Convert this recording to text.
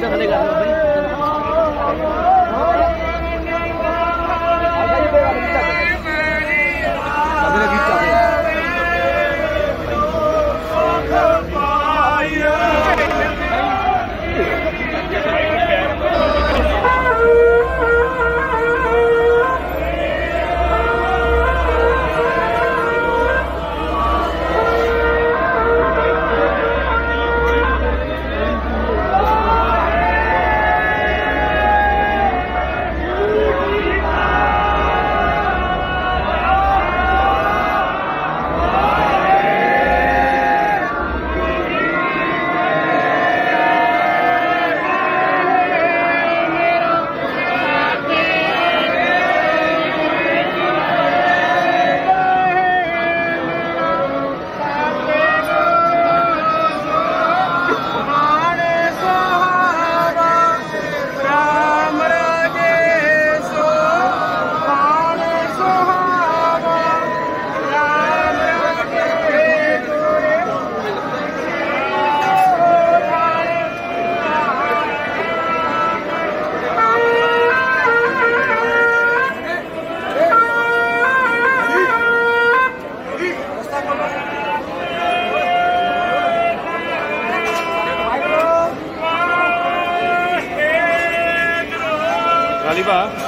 刚才那个 Saliba.